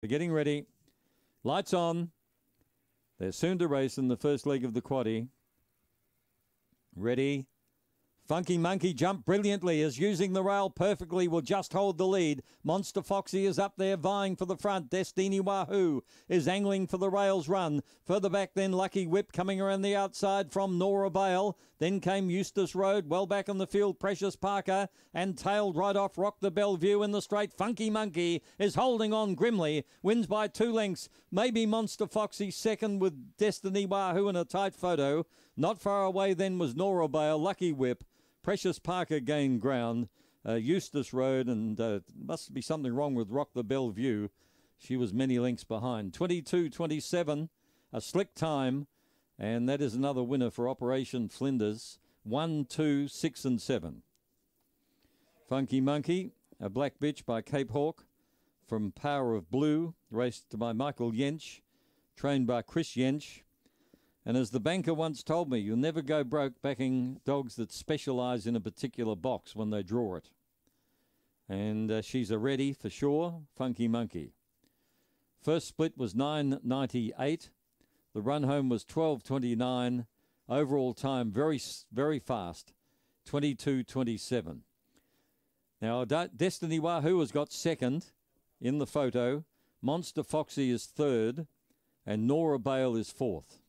They're getting ready. Lights on. They're soon to race in the first leg of the quaddy. Ready. Funky Monkey jumped brilliantly, is using the rail perfectly, will just hold the lead. Monster Foxy is up there vying for the front. Destiny Wahoo is angling for the rails run. Further back then, Lucky Whip coming around the outside from Nora Bale. Then came Eustace Road, well back in the field, Precious Parker, and tailed right off Rock the Bellevue in the straight. Funky Monkey is holding on grimly, wins by two lengths. Maybe Monster Foxy second with Destiny Wahoo in a tight photo. Not far away then was Nora Bale, Lucky Whip. Precious Parker gained ground. Uh, Eustace Road, and uh, must be something wrong with Rock the Bellevue. She was many lengths behind. 22 27, a slick time, and that is another winner for Operation Flinders. 1, 2, 6, and 7. Funky Monkey, a black bitch by Cape Hawk from Power of Blue, raced by Michael Yench, trained by Chris Yench. And as the banker once told me, you'll never go broke backing dogs that specialise in a particular box when they draw it. And uh, she's a ready for sure, Funky Monkey. First split was 9.98. The run home was 12.29. Overall time very very fast, 22.27. Now Destiny Wahoo has got second in the photo. Monster Foxy is third, and Nora Bale is fourth.